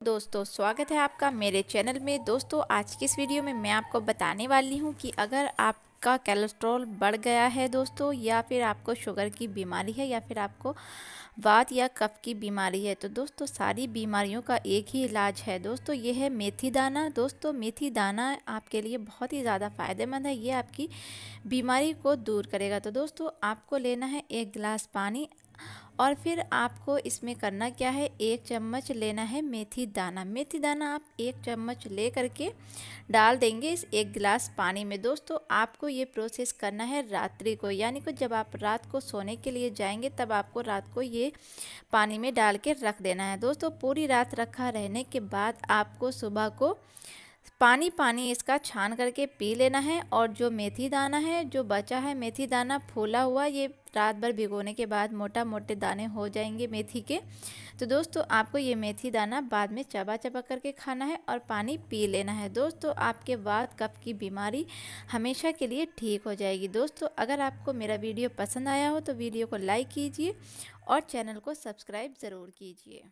दोस्तों, स्वागत है आपका मेरे चैनल में। दोस्तों, आज की इस वीडियो में मैं आपको बताने वाली हूँ कि अगर आपका कोलेस्ट्रॉल बढ़ गया है दोस्तों, या फिर आपको शुगर की बीमारी है, या फिर आपको वात या कफ की बीमारी है तो दोस्तों, सारी बीमारियों का एक ही इलाज है। दोस्तों, ये है मेथी दाना। दोस्तों, मेथी दाना आपके लिए बहुत ही ज़्यादा फ़ायदेमंद है। ये आपकी बीमारी को दूर करेगा। तो दोस्तों, आपको लेना है एक गिलास पानी और फिर आपको इसमें करना क्या है? एक चम्मच लेना है मेथी दाना। मेथी दाना आप एक चम्मच ले करके डाल देंगे इस एक गिलास पानी में। दोस्तों, आपको ये प्रोसेस करना है रात्रि को। यानी कि जब आप रात को सोने के लिए जाएँगे, तब आपको रात को ये पानी में डाल के रख देना है। दोस्तों, पूरी रात रखा रहने के बाद आपको सुबह को पानी पानी इसका छान करके पी लेना है और जो मेथी दाना है, जो बचा है मेथी दाना फूला हुआ, ये रात भर भिगोने के बाद मोटा मोटे दाने हो जाएँगे मेथी के। तो दोस्तों, आपको ये मेथी दाना बाद में चबा चबा करके खाना है और पानी पी लेना है। दोस्तों, आपके वात, कफ की बीमारी हमेशा के लिए ठीक हो जाएगी। दोस्तों, अगर आपको मेरा वीडियो पसंद आया हो तो वीडियो को लाइक कीजिए और चैनल को सब्सक्राइब ज़रूर कीजिए।